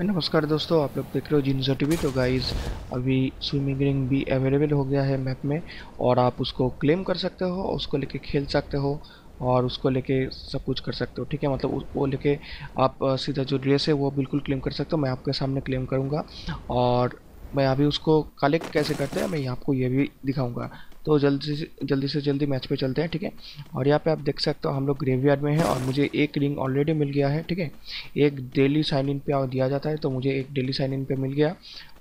नमस्कार दोस्तों, आप लोग देख रहे हो जिनजो टीवी। तो गाइस अभी स्विमिंग रिंग भी अवेलेबल हो गया है मैप में और आप उसको क्लेम कर सकते हो, उसको लेके खेल सकते हो और उसको लेके सब कुछ कर सकते हो, ठीक है? मतलब वो लेके आप सीधा जो ड्रेस है वो बिल्कुल क्लेम कर सकते हो, मैं आपके सामने क्लेम करूँगा। और मैं अभी उसको कलेक्ट कैसे करते हैं मैं आपको ये भी दिखाऊँगा। तो जल्दी से जल्दी से जल्दी मैच पे चलते हैं ठीक है? और यहाँ पे आप देख सकते हो हम लोग ग्रेवयार्ड में हैं और मुझे एक रिंग ऑलरेडी मिल गया है ठीक है? एक डेली साइन इन पे दिया जाता है तो मुझे एक डेली साइन इन पे मिल गया।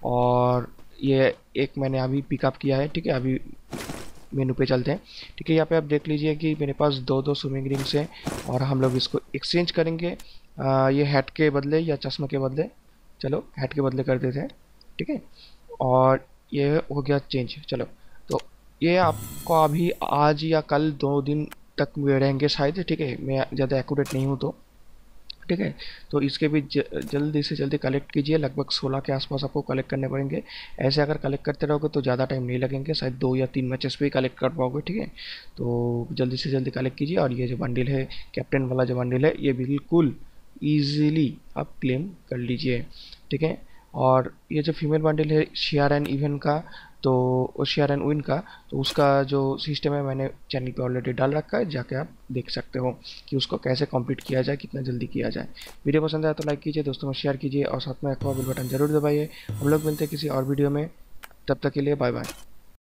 और ये एक मैंने अभी पिकअप किया है ठीक है? अभी मेनू पे चलते हैं। ठीक है यहाँ पे आप देख लीजिए कि मेरे पास दो दो स्विमिंग रिंग्स हैं और हम लोग इसको एक्सचेंज करेंगे। आ, ये हैट के बदले या चश्मा के बदले? चलो हैट के बदले कर देते हैं। ठीक है? और ये हो गया चेंज चलो। तो ये आपको अभी आज या कल दो दिन तक रहेंगे शायद, ठीक है? मैं ज़्यादा एक्यूरेट नहीं हूँ तो ठीक है? तो इसके भी जल्दी से जल्दी कलेक्ट कीजिए, लगभग 16 के आसपास आपको कलेक्ट करने पड़ेंगे। ऐसे अगर कलेक्ट करते रहोगे तो ज़्यादा टाइम नहीं लगेंगे, शायद दो या तीन मैचेस पे ही कलेक्ट कर पाओगे, ठीक है? तो जल्दी से जल्दी कलेक्ट कीजिए। और ये जो बंडल है कैप्टन वाला जो बंडल है, ये बिल्कुल ईजिली आप क्लेम कर लीजिए, ठीक है? और ये जो फीमेल बंडल है शेयर एंड इवन का तो शेयर एंड विन का तो उसका जो सिस्टम है, मैंने चैनल पे ऑलरेडी डाल रखा है, जाके आप देख सकते हो कि उसको कैसे कंप्लीट किया जाए, कितना जल्दी किया जाए। वीडियो पसंद आया तो लाइक कीजिए, दोस्तों में शेयर कीजिए और साथ में एक बटन ज़रूर दबाइए। हम लोग मिलते हैं किसी और वीडियो में, तब तक के लिए बाय बाय